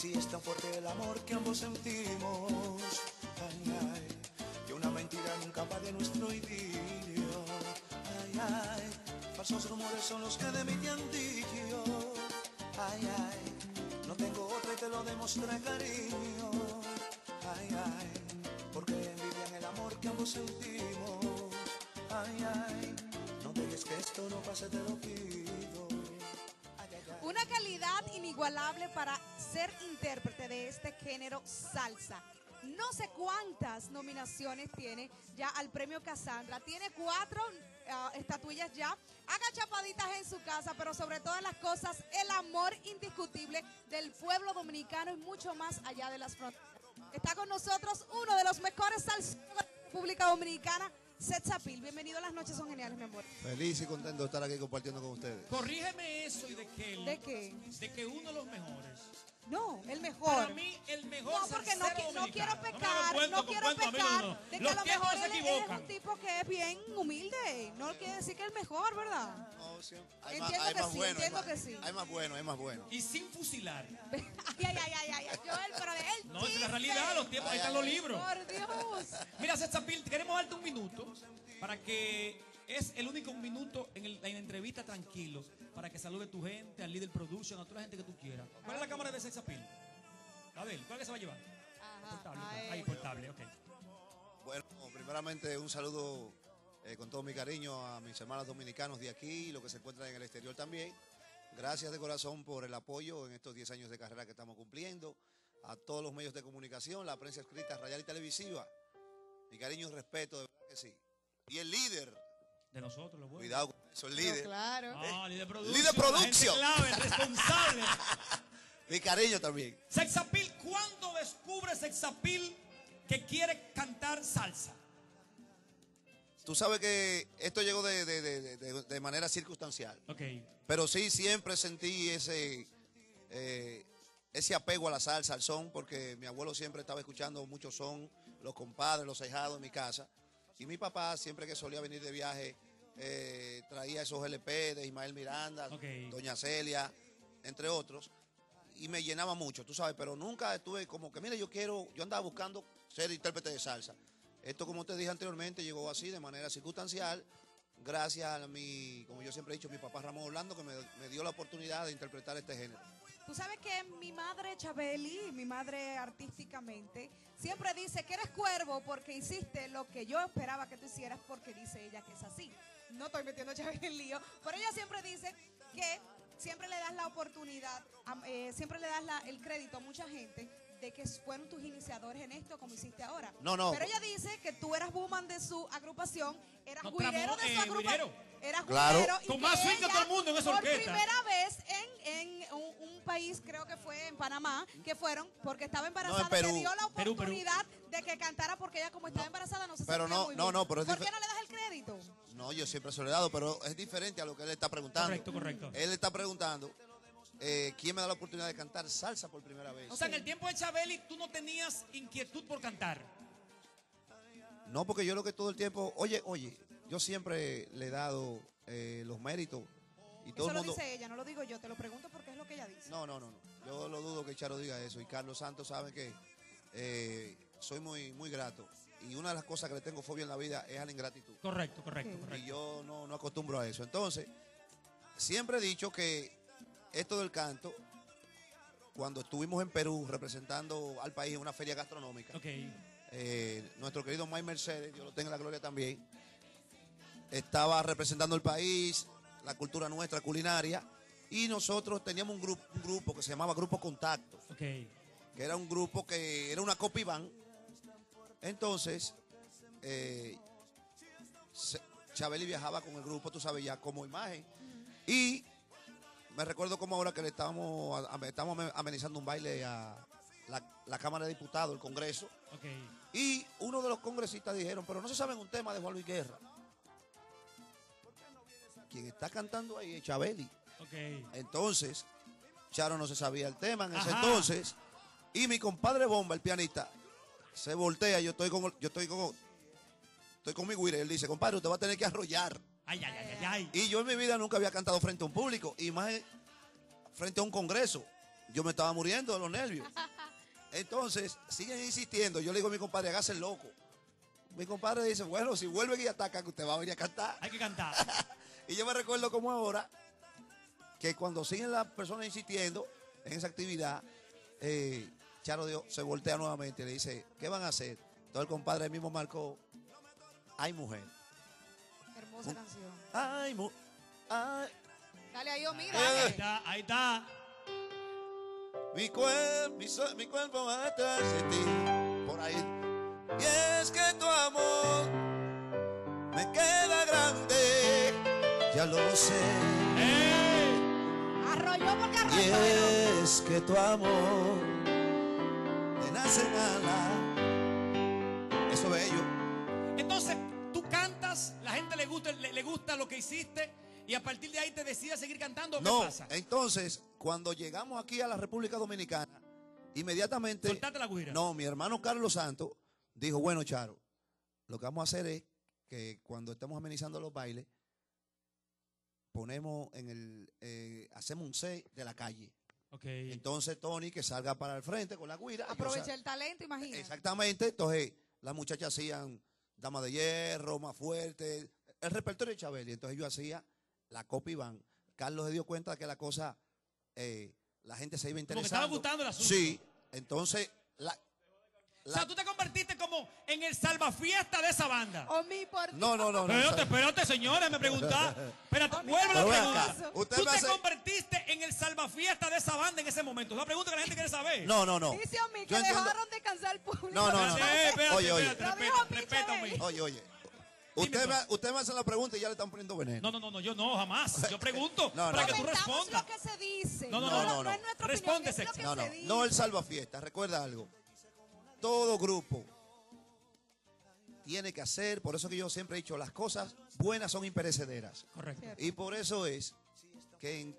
Si es tan fuerte el amor que ambos sentimos, ay, ay, que una mentira nunca va de nuestro idilio, ay, ay, falsos rumores son los que de mí te han dicho, ay, ay, no tengo otra y te lo demostré cariño, ay, ay, porque envidian el amor que ambos sentimos, ay, ay, no dejes que esto no pase, te lo pido. Calidad inigualable para ser intérprete de este género salsa. No sé cuántas nominaciones tiene ya al premio Cassandra. Tiene cuatro ah, estatuillas ya. Haga chapaditas en su casa, pero sobre todas las cosas, el amor indiscutible del pueblo dominicano y mucho más allá de las fronteras. Está con nosotros uno de los mejores salseros de la República Dominicana, Seth Zapil. Bienvenido a Las Noches Son Geniales, mi amor. Feliz y contento de estar aquí compartiendo con ustedes. Corrígeme eso y de que el- ¿De qué? de que uno de los mejores. No, el mejor. Para mí mejor No, porque no, quiero pecar, no quiero amigo, pecar no. de que Los a lo mejor él es un tipo que es bien humilde. No quiere decir que es el mejor, ¿verdad? No, siempre- Entiendo que sí, hay entiendo más- que sí. Hay más bueno, hay más bueno. Y sin fusilar. ay, ay, ay, ay, ay, Joel, pero de él. No, es la realidad, los tiempos, ahí están los libros. Por Dios. Mira, César queremos darte un minuto para que es el único minuto en, el- en la entrevista tranquilo para que salude tu gente, al líder production, a toda la gente que tú quieras. ¿Cuál es la cámara de César A ver, ¿cuál que se va a llevar? Portable. a Ahí, portable, ok. Bueno, primeramente un saludo eh, con todo mi cariño a mis hermanos dominicanos de aquí y los que se encuentran en el exterior también. Gracias de corazón por el apoyo en estos 10 años de carrera que estamos cumpliendo. A todos los medios de comunicación, la prensa escrita, radial y televisiva. Mi cariño y respeto, de verdad que sí. Y el líder, De nosotros, lo bueno. cuidado con eso, el líder. claro. Ah, líder production. Líder la gente clave, responsable. Mi cariño también. Sexapil, ¿cuándo descubre Sexapil que quiere cantar salsa? Tú sabes que esto llegó de, de- de- de- manera circunstancial. Ok. Pero sí, siempre sentí ese, eh, ese apego a la salsa, al son, porque mi abuelo siempre estaba escuchando mucho son, los compadres, los ahijados en mi casa. Y mi papá, siempre que solía venir de viaje, eh, traía esos LP de Ismael Miranda. Doña Celia, entre otros. Y me llenaba mucho, tú sabes, pero nunca estuve como que, mire, yo quiero, yo andaba buscando ser intérprete de salsa. Esto, como te dije anteriormente, llegó así de manera circunstancial, gracias a mi, como yo siempre he dicho, mi papá Ramón Orlando, que me, me dio la oportunidad de interpretar este género. Tú sabes que mi madre Chabeli, mi madre artísticamente, siempre dice que eres cuervo porque hiciste lo que yo esperaba que tú hicieras porque dice ella que es así. No estoy metiendo a Chabeli en lío, pero ella siempre dice que siempre le das la oportunidad, eh, siempre le das la- el crédito a mucha gente de que fueron tus iniciadores en esto como hiciste ahora. No, no. Pero ella dice que tú eras woman de su agrupación, eras No, guirero de su eh, agrupación. Eras Claro. guirero y Con más todo el mundo en esa por orquesta. primera vez en, en un, un país, creo que fue en Panamá, que fueron porque estaba embarazada, No, en Perú. le dio la Perú, Perú. oportunidad de que cantara porque ella como estaba embarazada no se Pero sentía no, muy no, bien. no, pero es ¿Por qué no le das el crédito? No, yo siempre se lo he dado, pero es diferente a lo que él está preguntando. Correcto, correcto. Él está preguntando eh, quién me da la oportunidad de cantar salsa por primera vez. O sea, en el tiempo de Chabeli tú no tenías inquietud por cantar. No, porque yo lo que todo el tiempo, oye, oye, yo siempre le he dado eh, los méritos y todo Eso el lo dice ella, no lo digo yo, te lo pregunto porque es lo que ella dice. No, no, no, no. Yo lo dudo que Charo diga eso. Y Carlos Santos sabe que eh, soy muy, muy grato. Y una de las cosas que le tengo fobia en la vida es a la ingratitud. Correcto, correcto, Ok. Y correcto. yo no, no acostumbro a eso. Entonces, siempre he dicho que esto del canto, cuando estuvimos en Perú representando al país en una feria gastronómica, eh, nuestro querido Mike Mercedes, Dios lo tenga en la gloria también, estaba representando el país, la cultura nuestra culinaria, y nosotros teníamos un grupo, un grupo que se llamaba Grupo Contacto, Ok. que era un grupo que era una copy band. Entonces, eh, Chabeli viajaba con el grupo, tú sabes ya, como imagen. Y me recuerdo como ahora que le estábamos, estábamos amenizando un baile a la, la Cámara de Diputados, el Congreso. Y uno de los congresistas dijeron, pero no se saben un tema de Juan Luis Guerra. Quien está cantando ahí es Chabeli. Entonces, Charo no se sabía el tema en ese Ajá. entonces. Y mi compadre Bomba, el pianista, se voltea. Yo estoy con, yo estoy con, estoy con mi güire. Él dice, compadre, usted va a tener que arrollar. Ay, ay, ay, ay, ay. Y yo en mi vida nunca había cantado frente a un público. Y más frente a un congreso. yo me estaba muriendo de los nervios. Entonces, siguen insistiendo. Yo le digo a mi compadre, hágase el loco. Mi compadre dice, bueno, si vuelven y atacan, usted va a venir a cantar. Hay que cantar. Y yo me recuerdo como ahora, que cuando siguen las personas insistiendo en esa actividad, eh, Charo Dios se voltea nuevamente y le dice, ¿qué van a hacer? Entonces el compadre mismo marcó, hay mujer. Canción. Ay, mu ay, Dale ahí, Omi, Eh. Ahí dale. está, ahí está. mi, cuerpo, mi, so- mi cuerpo va atrás de ti. Por ahí. Y es que tu amor me queda grande, ya lo sé. ¡Ey! Arrolló porque Y arrolló. pero- es que tu amor te nace ala. Eso es bello. Entonces, cantas, la gente le gusta, le, le gusta lo que hiciste y a partir de ahí te decides seguir cantando. ¿Qué No, pasa? entonces, cuando llegamos aquí a la República Dominicana, inmediatamente. Soltate la guira. No, mi hermano Carlos Santos dijo: Bueno, Charo, lo que vamos a hacer es que cuando estemos amenizando los bailes, ponemos en el. eh, hacemos un set de la calle. Ok. Entonces, Tony que salga para el frente con la guira. Aprovecha el talento, imagínate. Exactamente. Entonces, las muchachas hacían Dama de Hierro, Más Fuerte, el repertorio de Chabeli. Entonces, yo hacía la copia Iván. Carlos se dio cuenta que la cosa, eh, la gente se iba interesando. estaba gustando el asunto. Sí. Entonces, la, O sea, tú te convertiste como en el salvafiesta de esa banda. No, no, no. no, Espérate, espérate, señores, me preguntaste. Espérate, Omi, vuelve la pregunta. Tú me te hace- convertiste en el salvafiesta de esa banda en ese momento. Es una pregunta que la gente quiere saber. no, no, no. Dice Omi que entiendo- dejaron de cansar al público. No, no, no, Espérate, no. eh, espérate, Oye, oye. espérate, Oye, oye. Usted me, usted me hace la pregunta y ya le están poniendo veneno. No, no, no, no, yo no, jamás. Yo pregunto No, no, para no. que tú respondas. lo que se dice. No, no, no, no, no. es nuestra Responde, opinión, es lo sexy. que No, se no, el salvafiesta. Recuerda algo. Todo grupo tiene que hacer, por eso que yo siempre he dicho, las cosas buenas son imperecederas. Correcto. Cierto. Y por eso es que en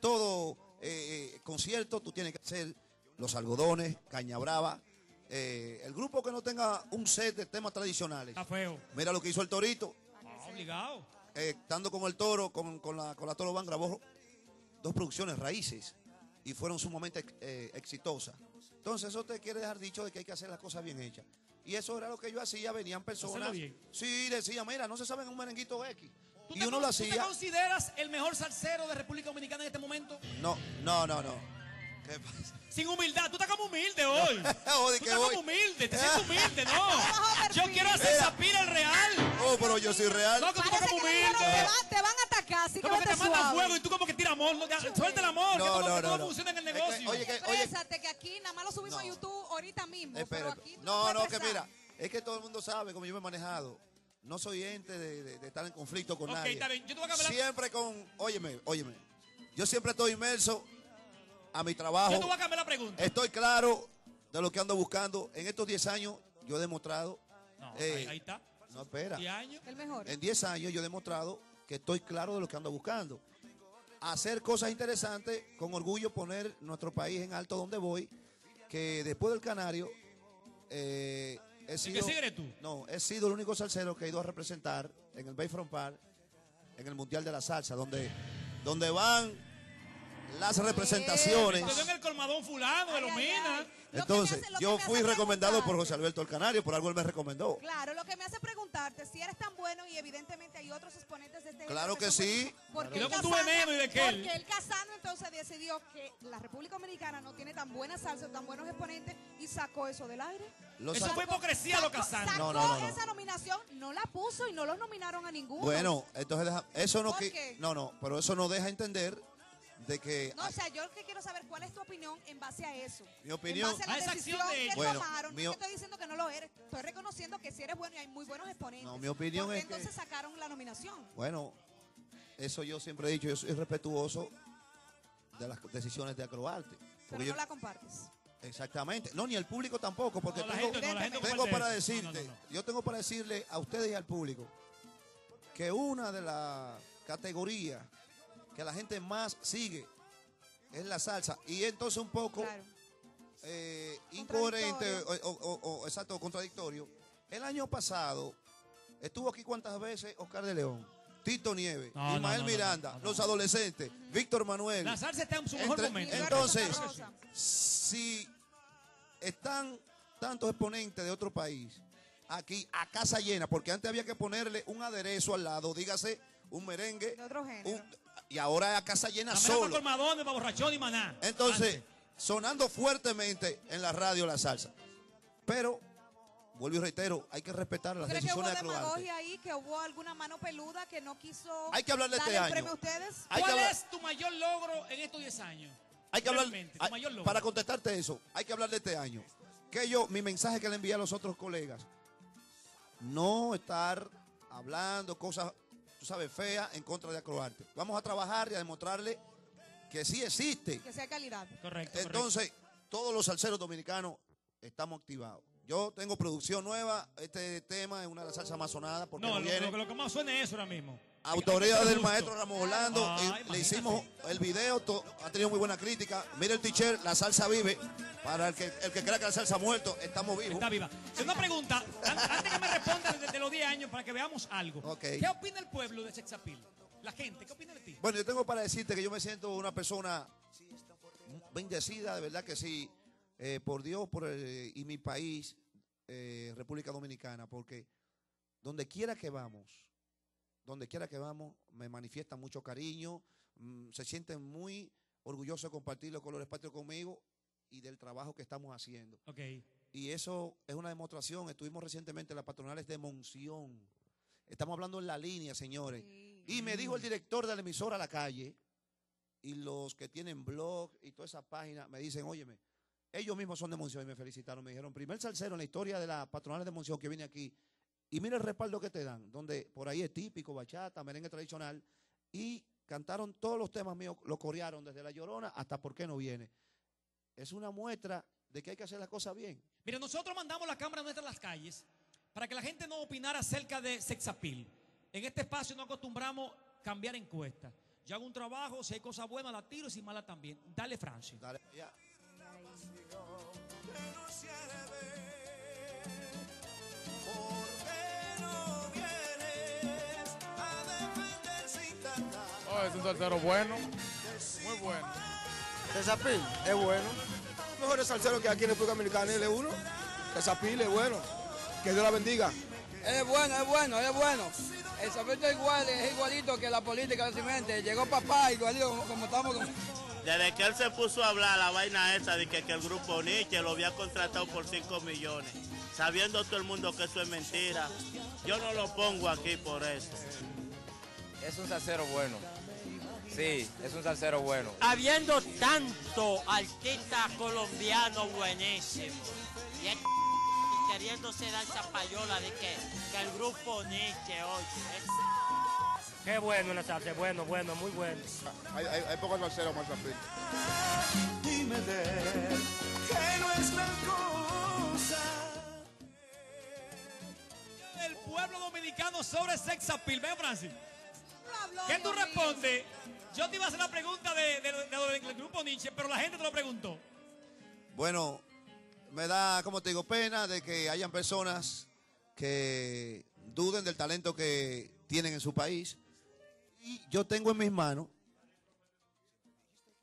todo eh, eh, concierto tú tienes que hacer los algodones, caña brava. Eh, el grupo que no tenga un set de temas tradicionales. Está feo. Mira lo que hizo el Torito. Ah, obligado. eh, estando con el Toro, con, con la, con la Toro Van, grabó dos producciones raíces y fueron sumamente eh, exitosas. Entonces eso te quiere dejar dicho de que hay que hacer las cosas bien hechas. Y eso era lo que yo hacía, venían personas. Bien. Sí, decía, mira, no se sabe un merenguito X. ¿Tú Y uno lo ¿Tú te hacía. consideras el mejor salsero de República Dominicana en este momento? No, no, no, no. ¿Qué pasa? Sin humildad. Tú estás como humilde hoy. Tú estás voy. como humilde. Te sientes humilde, no. Yo quiero hacer. Zapira el real. Oh, pero yo soy real. No, que tú estás como humilde. te, van, te van a atacar, así que Como que te vete manda suave. fuego y tú como que tira amor. Suelta el amor. No, no, no, no. funciona en el Es que, negocio. oye, que- oye, que aquí nada más lo subimos a No. YouTube ahorita mismo. Espera, pero aquí tú no, no, que mira, es que todo el mundo sabe cómo yo me he manejado. No soy ente de, de- de estar en conflicto con Ok, nadie. está bien. Yo te voy a Siempre con, óyeme, óyeme. Yo siempre estoy inmerso a mi trabajo. Yo te voy a cambiar la pregunta. Estoy claro de lo que ando buscando. En estos 10 años yo he demostrado. No, eh, ahí, ahí está. No, espera. 10 años. El mejor. En 10 años yo he demostrado que estoy claro de lo que ando buscando. Hacer cosas interesantes, con orgullo poner nuestro país en alto donde voy, que después del Canario eh, he ¿El sido... que sigue eres tú? No, he sido el único salsero que he ido a representar en el Bayfront Park, en el Mundial de la Salsa, donde, donde van las representaciones. En el colmadón fulano de Ay, ay, Lomina. ay. Lo que me Entonces, hace- lo que yo fui recomendado por José Alberto el Canario, por algo él me recomendó. Claro, lo que me hace preguntarte si eres tan bueno y evidentemente hay otros exponentes de este Claro que sí. Porque el tú Casano- veneno y de qué él. Porque el Casano entonces decidió que la República Dominicana no tiene tan buena salsa, tan buenos exponentes y sacó eso del aire. Lo Eso fue hipocresía lo Sacó- casano. Sacó No, no, no, no. esa nominación, no la puso y no los nominaron a ninguno. Bueno, entonces deja- eso no ¿Por que qué? no no, pero eso no deja entender de que No, o sea, yo lo que quiero saber cuál es tu opinión en base a eso. Mi opinión- En base a A la esa decisión acción de que. Bueno, tomaron. mi no o- es que estoy diciendo que no lo eres. Estoy reconociendo que si eres bueno y hay muy buenos exponentes. No, mi opinión ¿Por qué es que- entonces sacaron la nominación? bueno, eso yo siempre he dicho, yo soy respetuoso de las decisiones de Acroarte. Pero Porque no yo- la compartes. Exactamente. No, ni el público tampoco, porque No, tengo, gente no, tengo para decirte, no, no, no. yo tengo para decirle a ustedes y al público que una de las categorías que la gente más sigue es la salsa. Y entonces un poco Claro. eh, incoherente o, o- o- o- exacto, contradictorio. El año pasado estuvo aquí cuántas veces Oscar de León. Tito Nieves, No, Ismael no, no, Miranda, no, no. los adolescentes, Víctor Manuel. La salsa está en su mejor Entre- momento. entonces, si están tantos exponentes de otro país aquí a casa llena, porque antes había que ponerle un aderezo al lado, dígase un merengue, De otro género. un- y ahora es a casa llena La solo. colmadones, para borrachón y maná. Entonces, Antes. sonando fuertemente en la radio la salsa. Pero, vuelvo y reitero, hay que respetar las ¿Crees que decisiones de demagogia ahí? ¿Que hubo alguna mano peluda que no quiso Hay que hablar de este año. premio a ustedes? Hay que ¿Cuál hablar- es tu mayor logro en estos 10 años? Hay que hablar, hay- mayor logro. para contestarte eso, hay que hablar de este año. Que yo, mi mensaje que le envié a los otros colegas, no estar hablando cosas, tú sabes, feas en contra de Acroarte. Vamos a trabajar y a demostrarle que sí existe. Que sea calidad. Correcto. Entonces, todos los salseros dominicanos estamos activados. Yo tengo producción nueva, este tema es una de las salsas más sonadas porque no, no lo, viene. lo- lo que más suena es eso ahora mismo. Autoría del maestro Ramos Orlando. Imagínate. le hicimos el video, to- ha tenido muy buena crítica. Mira el teacher, la salsa vive. Para el que, el que crea que la salsa ha muerto, estamos vivos. Está viva. Una pregunta, an- antes que me responda de, de los 10 años, para que veamos algo. ¿Qué opina el pueblo de Sexapil? La gente, ¿qué opina de ti? Bueno, yo tengo para decirte que yo me siento una persona bendecida, de verdad que sí, eh, por Dios por el- y mi país, eh, República Dominicana, porque donde quiera que vamos, donde quiera que vamos, me manifiestan mucho cariño, mm, se sienten muy orgullosos de compartir los colores patrios conmigo y del trabajo que estamos haciendo. Ok. Y eso es una demostración. Estuvimos recientemente en las patronales de Monción. Estamos hablando en la línea, señores. Y me dijo el director de la emisora a la calle, y los que tienen blog y toda esa página, me dicen, óyeme, ellos mismos son de Monción y me felicitaron. Me dijeron, primer salsero en la historia de las patronales de Monción que viene aquí. Y mira el respaldo que te dan, donde por ahí es típico, bachata, merengue tradicional. Y cantaron todos los temas míos, lo corearon desde La Llorona hasta por qué no viene. Es una muestra de que hay que hacer las cosas bien. Mira, nosotros mandamos la cámara nuestra a las calles para que la gente no opinara acerca de Sexapil. En este espacio no acostumbramos cambiar encuestas. Yo hago un trabajo, si hay cosas buenas la tiro y si malas también. Dale, Francis. Dale, ya. Oh, es un salsero bueno, muy bueno. Tesapil es bueno. Mejor salsero que aquí en República Dominicana, es uno. Tesapil es bueno. Que Dios la bendiga. Es bueno, es bueno, es bueno. El Zapito igual, es igualito que la política de Cimente. Llegó papá igualito como, como estamos. Con... Desde que él se puso a hablar la vaina esa de que, que el grupo Nietzsche lo había contratado por 5 millones, sabiendo todo el mundo que eso es mentira, yo no lo pongo aquí por eso. Es un salsero bueno. Sí, es un salsero bueno. habiendo tanto artista colombiano buenísimo y el queriéndose dar esa payola de que, que el grupo Nietzsche oye. Qué bueno la salsa, bueno, bueno, muy bueno. Hay, hay, hay pocos salseros más Sapil. Dime de pueblo dominicano sobre Sexapil. Ven, Francis. ¿Qué tú respondes? Yo te iba a hacer la pregunta de, de- de- del grupo Nietzsche, pero la gente te lo preguntó. Bueno, me da, como te digo, pena de que hayan personas que duden del talento que tienen en su país. Y yo tengo en mis manos.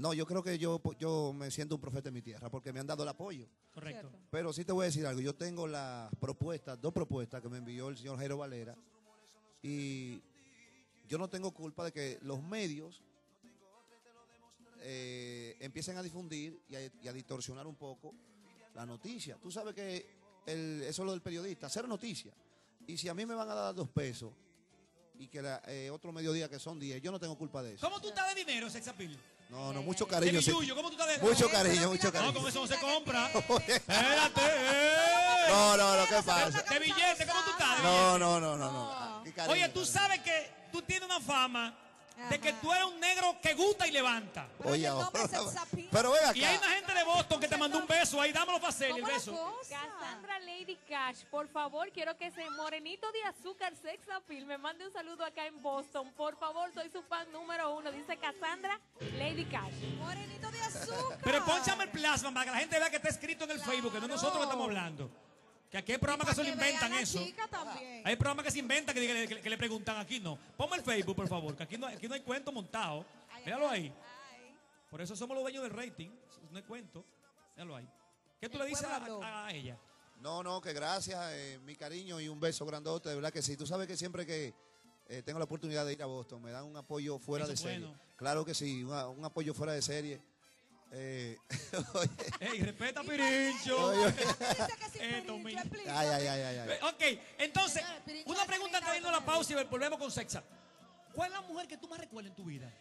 No, yo creo que yo, yo me siento un profeta en mi tierra porque me han dado el apoyo. Correcto. Cierto. Pero sí te voy a decir algo. Yo tengo las propuestas, dos propuestas que me envió el señor Jairo Valera. Y yo no tengo culpa de que los medios eh, empiecen a difundir y a, y a distorsionar un poco la noticia. Tú sabes que el- eso es lo del periodista, hacer noticia. Y si a mí me van a dar dos pesos y que la- eh, otro mediodía que son diez, yo no tengo culpa de eso. ¿Cómo tú estás de dinero, Sexapil? No, no, mucho cariño. ¿cómo tú estás de Mucho Eso cariño, mucho mira, No, cariño. con eso no se compra. Espérate. ¡eh! No, no, no, ¿qué pasa? De billete, ¿cómo tú estás? de No, no, no, no, no. Qué cariño, Oye, tú cariño. sabes que tú tienes una fama de que tú eres un negro que gusta y levanta. Oye, ahora- Sexapil. pero ven Y hay acá. una gente de Boston que te mandó un beso ahí, dámelo para hacerle el ¿Cómo la beso. Cassandra Lady Cash, por favor, quiero que ese morenito de azúcar sex appeal me mande un saludo acá en Boston. Por favor, soy su fan número uno. Dice Cassandra Lady Cash. Morenito de azúcar. Pero ponchame el plasma para que la gente vea que está escrito en el Facebook, que no nosotros que estamos hablando. Que aquí hay programas que se lo inventan eso. Hay programas que se inventan que, que- que- que le preguntan aquí no. Ponme el Facebook, por favor, que aquí no, aquí no hay cuento montado. Míralo ahí. Por eso somos los dueños del rating. No hay cuento. Míralo ahí. ¿Qué tú le dices a, a- a ella? No, no, que gracias, eh, mi cariño y un beso grandote, de verdad que sí. Tú sabes que siempre que eh, tengo la oportunidad de ir a Boston, me dan un apoyo fuera Eso de serie. bueno. Claro que sí, una- un apoyo fuera de serie. Eh, Ey, respeta a Pirincho. Eh, ay, ay, ay, ay, ay. Ok, entonces, una pregunta a la pausa y volvemos con Sexa. ¿Cuál es la mujer que tú más recuerdas en tu vida?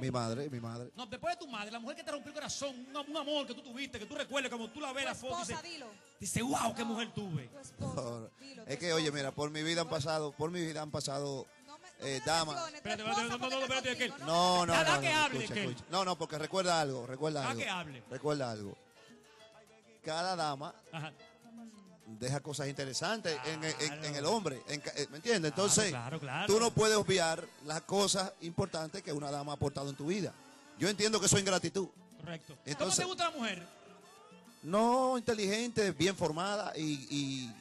Mi madre, mi madre. No, después de tu madre, la mujer que te rompió el corazón, un, un amor que tú tuviste, que tú recuerdas, como tú la ves la foto, Esposa, dice, dilo. dice, wow, qué mujer tuve. Por- es que, oye, mira, por mi vida han pasado, por mi vida han pasado eh. Espérate, espérate, no, no, no, espérate, No, no, no. no, que hable escucha, porque recuerda algo, recuerda Da algo. que hable. Recuerda algo. Cada dama Ajá. deja cosas interesantes en, en- en el hombre, en ca- eh, ¿me entiendes? Entonces, claro, claro. tú no puedes obviar las cosas importantes que una dama ha aportado en tu vida. Yo entiendo que eso es ingratitud. Correcto. ¿Cómo Entonces- te gusta la mujer? No inteligente, bien formada y, y-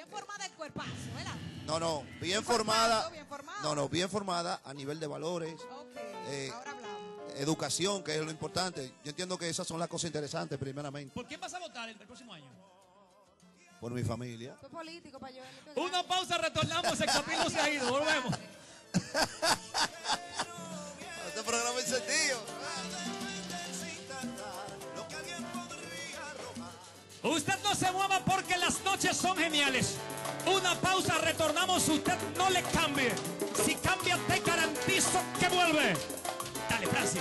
Bien formada el cuerpazo, ¿verdad? no, no, bien formada. bien formado. No, no, bien formada a nivel de valores, eh, ahora hablamos. educación, que es lo importante. Yo entiendo que esas son las cosas interesantes, primeramente, ¿Por quién vas a votar el, el próximo año? por mi familia. Fue político para yo. Una pausa, retornamos, Sexapil no se ha ido, volvemos. Este programa es sentido. Usted no se mueva porque las noches son geniales. Una pausa, retornamos, usted no le cambie. Si cambia, te garantizo que vuelve. Dale, Francis.